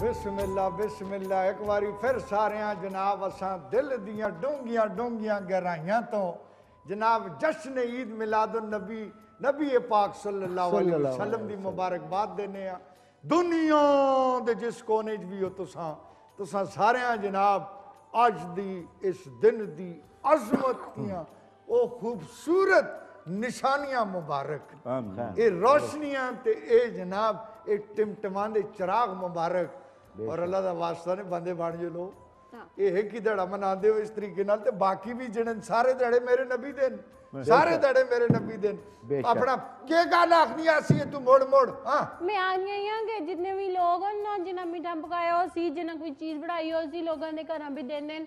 ਬਿਸਮਿਲ੍ਲਾ ਬਿਸਮਿਲ੍ਲਾ ਇੱਕ ਵਾਰੀ ਫਿਰ ਸਾਰਿਆਂ ਜਨਾਬ ਅਸਾਂ ਦਿਲ ਦੀਆਂ ਡੂੰਘੀਆਂ ਡੂੰਘੀਆਂ ਗਹਿਰਾਈਆਂ ਤੋਂ ਜਨਾਬ ਜਸ਼ਨ ਈਦ ਮਿਲਾਦੁਨ ਨਬੀ ਨਬੀ ਪਾਕ ਸੱਲੱਲਾਹੁ ਅਲੈਹਿ ਵਸੱਲਮ ਦੀ ਮੁਬਾਰਕਬਾਦ ਦਿੰਦੇ ਆ ਦੁਨੀਆ ਦੇ ਜਿਸ ਕੋਨੇ 'ਚ ਵੀ ਹੋ ਤੁਸਾਂ ਤੁਸਾਂ ਸਾਰਿਆਂ ਜਨਾਬ ਅੱਜ ਦੀ ਇਸ ਦਿਨ ਦੀ ਅਜ਼ਮਤ ਦੀਆਂ ਉਹ ਖੂਬਸੂਰਤ ਨਿਸ਼ਾਨੀਆਂ ਮੁਬਾਰਕ ਇਹ ਰੋਸ਼ਨੀਆਂ ਤੇ ਇਹ ਜਨਾਬ ਇਹ ਟਿਮਟਮਾਉਂਦੇ ਚਿਰਾਗ ਮੁਬਾਰਕ ਔਰ ਅੱਲਾ ਦਾ ਵਾਸਤਾ ਨੇ ਬੰਦੇ ਬਣ ਜੇ ਲੋ ਇਹ ਹੈ ਕਿ ਦੜਾ ਮਨਾਉਂਦੇ ਹੋ ਇਸ ਤਰੀਕੇ ਨਾਲ ਤੇ ਬਾਕੀ ਵੀ ਜਿਹੜੇ ਸਾਰੇ ਦੜੇ ਮੇਰੇ ਨਬੀ ਦੇ ਨੇ ਸਾਰੇ ਦੜੇ ਮੇਰੇ ਨਬੀ ਦੇ ਨੇ ਆਪਣਾ ਕੀ ਗੱਲ ਆਖਨੀ ਆ ਸੀ ਤੂੰ ਮੋੜ ਮੋੜ ਹਾਂ ਮੈਂ ਆਈਆਂ ਹਾਂ ਕਿ ਜਿੰਨੇ ਵੀ ਲੋਕ ਹਨ ਨਾ ਜਿਨ੍ਹਾਂ ਮਿੱਠਾ ਪਕਾਇਆ ਹੋ ਸੀ ਜਿਨ੍ਹਾਂ ਕੋਈ ਚੀਜ਼ ਬਣਾਈ ਹੋ ਸੀ ਲੋਕਾਂ ਦੇ ਘਰਾਂ ਵੀ ਦੇਣੇ ਨੇ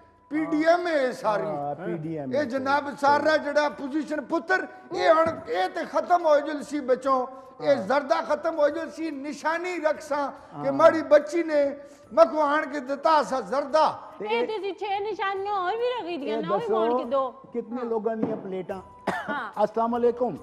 पीडीएम है सारी पीडीएम जनाब सारा जड़ा पोजीशन पुत्र ए हण ए ते खत्म हो जुल सी बचो ए जर्दा खत्म हो जुल सी निशानी रखसा के मारी बच्ची ने मको हण के दता सा जर्दा ए ते सी छह निशानियाँ और भी रख दी ना वो मार के दो कितने लोगा नी प्लेटा हाँ अस्सलाम वालेकुम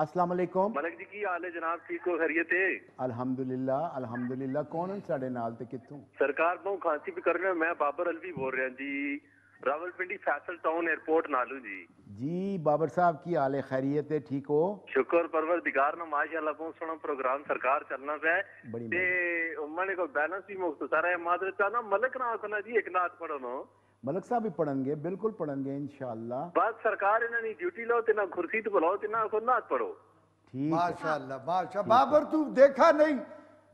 अस्सलाम वालेकुम। मलिक जी की हाल है जनाब? ठीक हो? खैरियत है? अल्हम्दुलिल्लाह अल्हम्दुलिल्लाह। कौन है ਸਾਡੇ ਨਾਲ ਤੇ ਕਿੱਥੋਂ ਸਰਕਾਰ ਤੋਂ ਖਾਂਸੀ ਵੀ ਕਰ ਰਹੇ ਮੈਂ ਬਾਬਰ ਅਲਵੀ ਬੋਲ ਰਿਹਾ जी। रावलपिंडी फैसल टाउन एयरपोर्ट नालू जी। जी बाबर साहब की हाल खैरियत है? ठीक हो? शुक्र परवरदिगार ना माशाल्लाह बहुत सोना प्रोग्राम सरकार चलना पे। ते उम्मा को बैलेंस भी मुख्तसर है मादर चाहना मलिक ना सुना जी एक नाथ पढ़ो मलक साहब भी पढ़ेंगे बिल्कुल पढ़ेंगे इंशाल्लाह। बस सरकार इन्हें नहीं ड्यूटी लो तिना कुर्सी तो बुलाओ तो तिना सुन्नत पढ़ो। ठीक माशाल्लाह माशा बाबर तू देखा नहीं?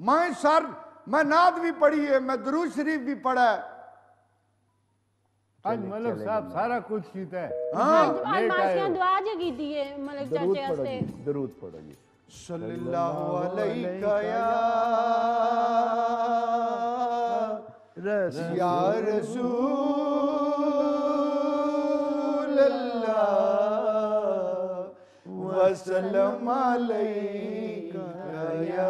मैं सर मैं नाद भी पढ़ी है मैं दरूज शरीफ भी पढ़ा है। आज मलक साहब सारा कुछ सीता है। हाँ, हाँ। लेट दुआ जे की दी है मलक चाचा से दरूद पढ़ो जी। सल्लल्लाहु अलैका या रसूल। अलैका या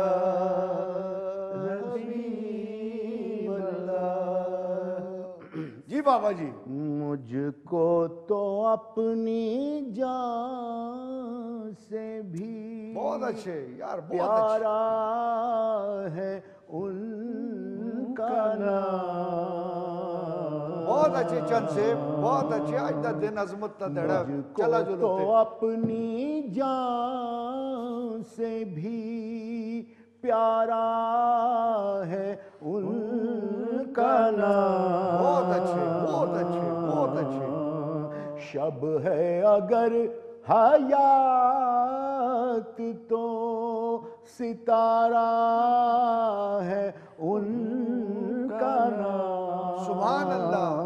जी बाबा जी। मुझको तो अपनी जान से भी बहुत अच्छे यार बहुत अच्छे। प्यारा है उनका नाम। बहुत अच्छे चंद से बहुत अच्छे आज का दिन अजमत दड़ा चला जो तो अपनी जान से भी प्यारा है उनका नाम। बहुत अच्छे बहुत अच्छे बहुत अच्छे। शब है अगर हयात तो सितारा है उनका नाम सुभान अल्लाह।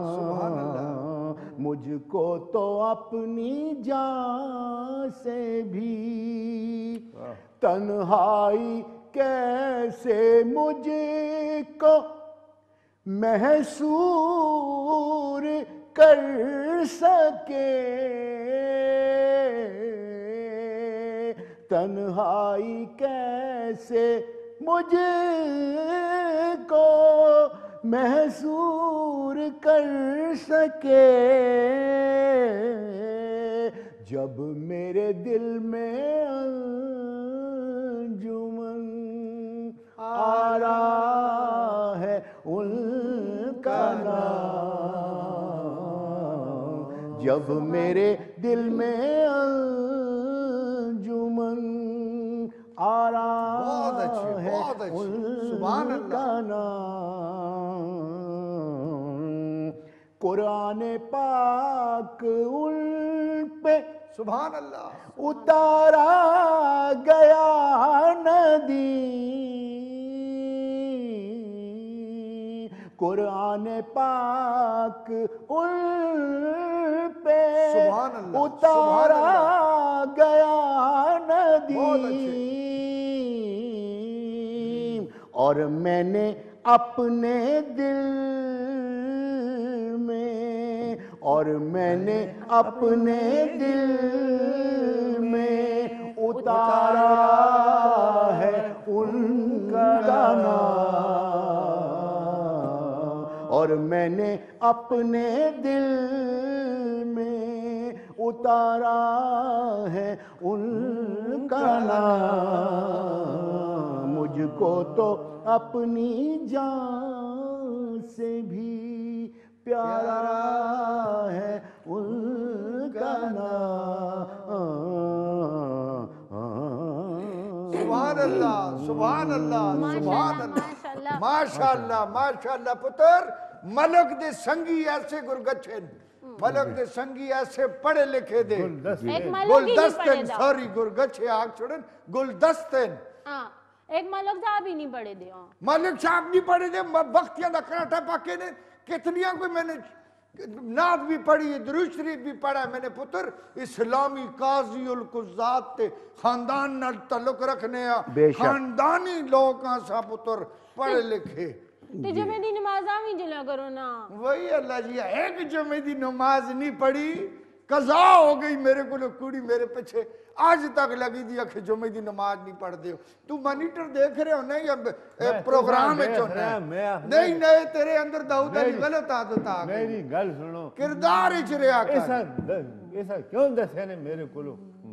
मुझको तो अपनी जान से भी तन्हाई कैसे मुझको महसूर कर सके? तन्हाई कैसे मुझे को महसूर कर सके। जब मेरे दिल में अंजुमन आ रहा है उनका नाम। जब मेरे दिल में अंजुमन आ रहा है। उनका नाम। कुरान पाक उन पे सुभान अल्लाह उतारा गया नदी। कुरान पाक उन पे उतारा गया नदी। और मैंने अपने दिल और मैंने अपने दिल में उतारा है उनका नाम। और मैंने अपने दिल में उतारा है उनका नाम। मुझको तो अपनी जान से भी प्यारा है उनका नाम। सुभान अल्लाह सुभान अल्लाह सुभान अल्लाह माशाअल्लाह माशाअल्लाह पुत्र मलक दे संगी ऐसे गुरगच्छे मलक दे संगी ऐसे पढ़े लिखे दे। गुलदस्ते। सॉरी गुरगच्छे आग छोड़न गुलदस्ते। हाँ एक मलक साहब ही नहीं पढ़े दे हाँ। मलिक साहब नहीं पढ़े थे बख्तियाँ दा कराटा पाके ने। कितनियाँ कोई मैंने नात भी पढ़ी है दुरूद शरीफ भी पढ़ा है मैंने पुत्र इस्लामी काजी उल कुजात ते खानदान नाल ताल्लुक रखने आ। खानदानी लोग आ सा पुत्र पढ़े लिखे। ते जमे दी नमाज़ा भी जला करो ना। वही अल्लाह जी एक जुमे दी नमाज़ नहीं पढ़ी कजा हो गई मेरे को कुड़ी मेरे पीछे। आज तक लगी दी अख जुमे दी नमाज़ नहीं पढ़ते हो। तू मॉनिटर देख रहे हो नहीं अब प्रोग्राम देख में रहा, है। नहीं नहीं तेरे अंदर दाऊद अली गलत आदत आ गई। मेरी गल सुनो। किरदार इच रिया कर। ऐसा ऐसा क्यों दसे ने मेरे को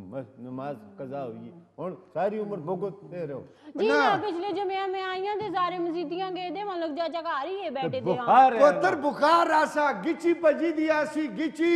बस नमाज़ कजा हुई हुन सारी उम्र भुगतते रहो। जी ना। मैं पिछले जमे में आई हाँ ते सारे मसीतियाँ गए थे मलक चाचा घर ही है बैठे थे हाँ बुखार पुत्र बुखार आसा गिची भजी दी ऐसी गिची।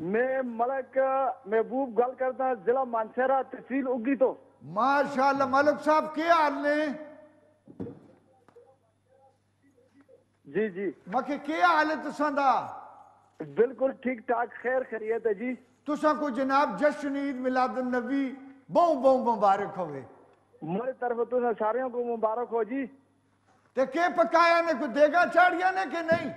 मैं मलक महबूब गल करता जिला मानसरा तहसील उगी तो। माशाल्लाह मलिक साहब के हाल ने? जी जी। मखे के हाल है तुसां दा? बिल्कुल ठीक ठाक खैर खैरियत है जी। तुसां को जनाब जश्न ईद मिलाद नबी बहु बहु मुबारक होवे। मेरी तरफ़ तो सारे को मुबारक हो जी। ते के पकाया ने कोई देगा चाड़िया ने कि नहीं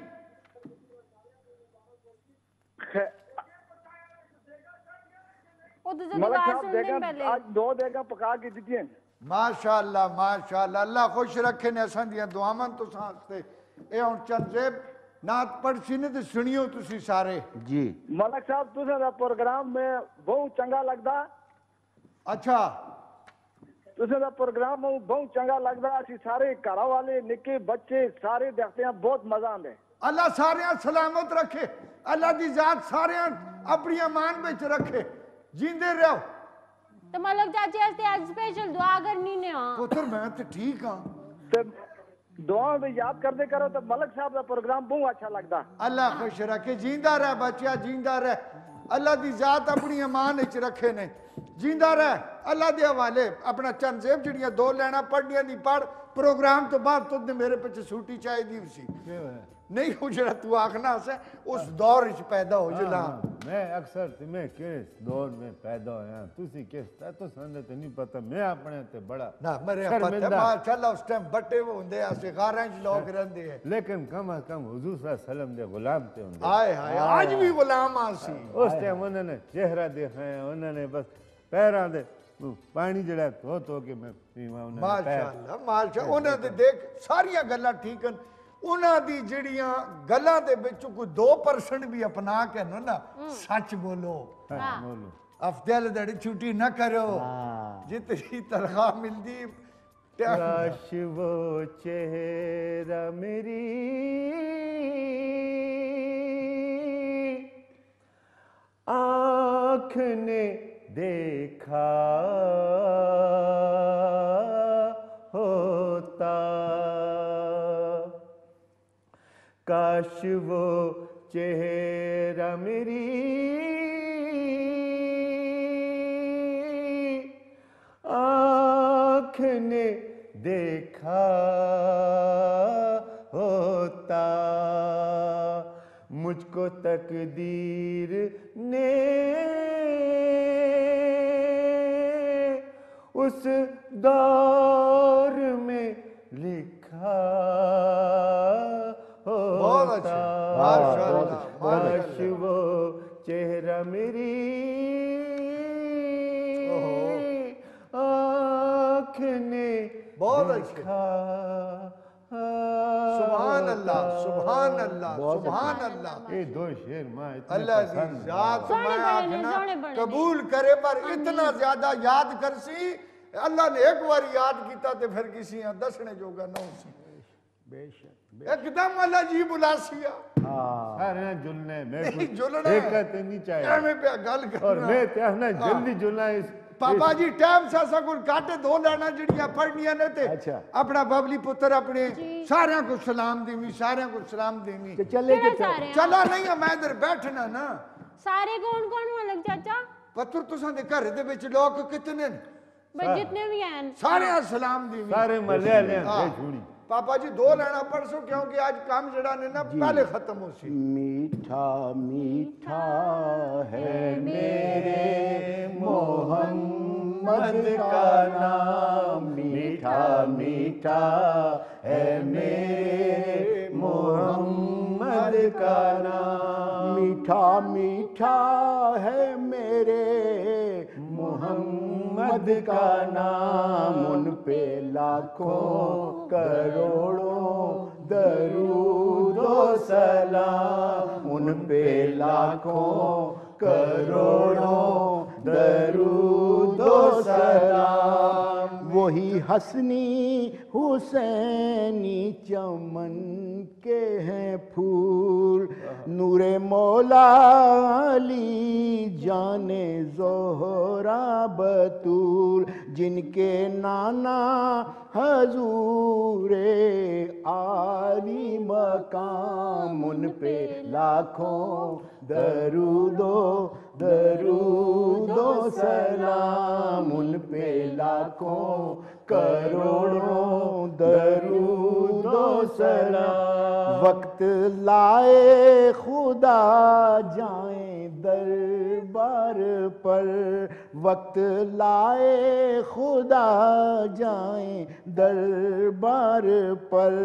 खै- वो तो जब मलक बात साहब सुनने देगा पहले आज दो देगा पका के दी हैं माशाअल्लाह माशाअल्लाह अल्लाह खुश रखे ने असां दियाँ दुआवां तुसां वास्ते ए हुन चंदेब नात पढ़सी ने ते सुनियो तुसी सारे। जी। मलक साहब तुझे प्रोग्राम में बहुत चंगा लगता अच्छा। तुझे दा प्रोग्राम में बहुत चंगा लगता असि सारे घर वाले निके बच्चे सारे देखते हैं बहुत मज़ा आंदा अल्लाह सारे सलामत रखे। अल्लाह दी जात सारे अपनी अमान विच रखे। जींदे रहो। तो मलक चाचे वास्ते आज स्पेशल दुआ करनी ने। हाँ पुत्र मैं तो ठीक हाँ। ते दुआ में याद करते करो तो मलक साहब का प्रोग्राम बहुत अच्छा लगता। अल्लाह खुश रखे जींदा रह बच्चा जींदा रह। अल्लाह दी जात अपनी अमान विच रखे ने। जींदा रह अल्लाह दे हवाले अपना चंद सेब जड़ियां दो लैना पढ़नियां दी पढ़ प्रोग्राम तो बाद तुद मेरे पिछे सूटी चाहिदी सी ਕੀ ਹੋਇਆ नहीं हो जरा तू आखना से उस दौर च पैदा हो जला हाँ, मैं अक्सर तुम्हें किस दौर में पैदा होया तुसी किस तो संदे ते नहीं पता मैं अपने ते बड़ा ना मरे पता शर्मिंदा। माशाल्लाह उस टाइम बट्टे वो हुंदे आसे गारां च लोग रहंदे हैं लेकिन कम अज कम हुजूर सल्लम दे गुलाम ते हुंदे हाय हाय आज भी गुलाम आसी उस टाइम उन्होंने चेहरा दिखाया उन्होंने बस ਪੈਰਾਂ ਦੇ ਪਾਣੀ ਜਿਹੜਾ ਧੋ ਧੋ ਕੇ ਮੈਂ ਪੀਵਾਂ ਉਹਨਾਂ ਦਾ ਮਾਸ਼ਾਅੱਲਾ ਮਾਸ਼ਾ ਉਹਨਾਂ ਦੇ ਦੇਖ ਸਾਰੀਆਂ ਗੱਲਾਂ ਠੀਕ ਹਨ ਉਹਨਾਂ ਦੀ ਜਿਹੜੀਆਂ ਗੱਲਾਂ ਦੇ ਵਿੱਚ ਕੋਈ 2% ਵੀ ਅਪਣਾ ਕੇ ਨਾ ਨਾ ਸੱਚ ਬੋਲੋ ਹਾਂ ਬੋਲੋ ਅਫਜ਼ਲ ਦੜੀ ਛੁੱਟੀ ਨਾ ਕਰੋ ਜਿਤਨੀ ਤਨਖਾਹ ਮਿਲਦੀ ਕਾਸ਼ ਵੋ ਚਿਹਰਾ ਮੇਰੀ ਆਖ ਨੇ देखा होता। काश वो चेहरा मेरी आँख ने देखा होता। मुझ मुझको तकदीर अच्छा, माशाअल्लाह। वो चेहरा मेरी। आँख ने बहुत अच्छे। सुभान अल्लाह सुभान अल्लाह सुभान अल्लाह ये दो शेर माँ इतने अल्लाह की जात मैं आखना सोने बने ने। कबूल करे पर इतना ज़्यादा याद कर सी अल्लाह ने एक बार याद किया ते फिर किसी दसने जोगा ना सी एकदम अजीब हाँ। पापा जी टाइम से असा दो लेना जड़ियाँ पढ़नियाँ ने ते अच्छा। अपना बबली पुत्र अपने सारे को सलाम देवी सारे को सलाम देवी। चला नहीं मैं इधर बैठना ना। सारे कौन कौन अलग चाचा? पत्थर तुसा घर लोग कितने जितने भी हैं। सारे सलाम देवी। सारे मले ले पापा जी दो लेना पढ़सो क्योंकि आज काम जड़ा ने ना पहले खत्म हो सी। मीठा मीठा है मेरे मोहम्मद का नाम। मीठा मीठा है मेरे मोहम्मद का नाम। मीठा मीठा है मेरे मोहम्मद का नाम उन पे लाखों करोड़ों दरूदो सलाम। उन पे लाखों करोड़ों दरूदो सलाम। वही हसनी हुसैनी चमन के हैं फूल। नूरे मौला अली जाने जोहरा बतूल, जिनके नाना हजूरे आली मकाम, उन पे लाखों दरूदो दरूदो सलाम उन पे लाखों करोड़ों दरूदो सलाम। वक्त लाए खुदा जाए। दरबार पर वक्त लाए खुदा जाए दरबार पर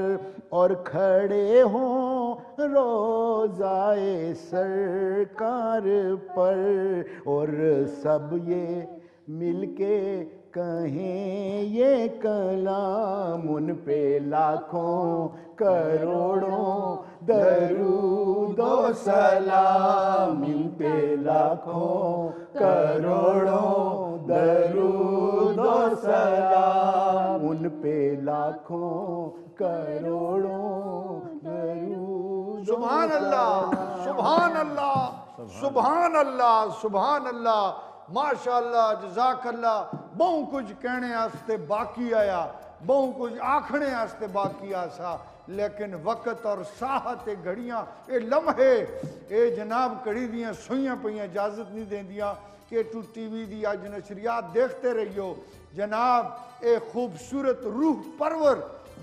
और खड़े हों रोजाए सरकार पर और सब ये मिलके कहें ये कलाम उन पे लाखों करोड़ों दरूदो सलाम लाखों करोड़ों दरूदो सलाम। उन पे लाखों करोड़ों दरूदो सुभान अल्लाह सुभान अल्लाह सुभान अल्लाह सुभान अल्लाह माशाअल्लाह जजाकल्लाह। बहु कुछ कहने बाकी आया बहु कुछ आखने बाकी आसा। लेकिन वक्त और साहत घड़ियाँ ये लम्हे ये जनाब कड़ी दियाँ सुइया पई इजाज़त नहीं देंदियाँ कि तू टी वी की अज नशरियात देखते रहियो। जनाब ये खूबसूरत रूह परवर,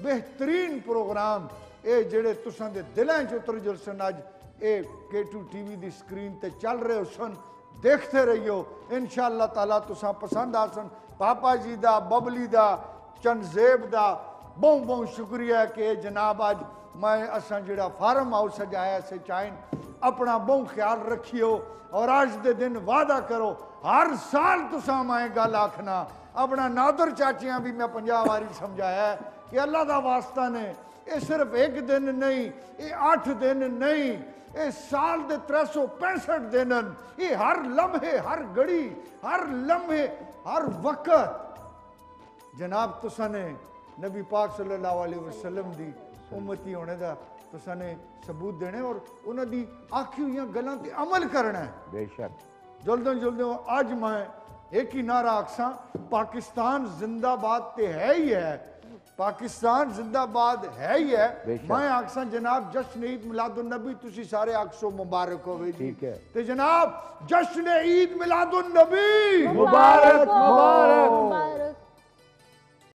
बेहतरीन प्रोग्राम ये जड़े तुसा के दिलों च उतर जुल सन अज ये के टू टी वी की स्क्रीन पर चल रहे सन देखते रहियो। इन शाला तला पसंद आसन, पापा जी का बबली का चंदजेब का बहु बहुत शुक्रिया कि जनाब अज मैं असा जो फार्म हाउस आया से चाहिनि अपना बहु ख्याल रखियो और आज दे दिन वादा करो, हर साल तुसा मैं गल आखना। अपना नादर चाचिया भी मैं पंजा बारी समझाया कि अल्लाह का वास्ता ने ये सिर्फ़ एक दिन नहीं ये अठ दिन नहीं ये साल के त्रै सौ पैंसठ दिन ये हर लम्हे, हर घड़ी, हर लम्हे, हर वक्त। जनाब तुसा ने नबी पाक सल्लल्लाहु अलैहि वसल्लम दी उम्मती होने दा तो ने सबूत देने और उन्हां दी आखियों या गल्लां अमल करना है। बेशक। जल्दों जल्दों आज मैं एक ही नारा आखसा पाकिस्तान जिंदाबाद ते है ही है। पाकिस्तान जिंदाबाद है ही है। मैं आखसा जनाब जश्न ईद मिलादुल नबी तुम सारे आखसो मुबारक हो ठीक है। ते जनाब जश्न ईद मिलादुल नबी मुबारक मुबारक।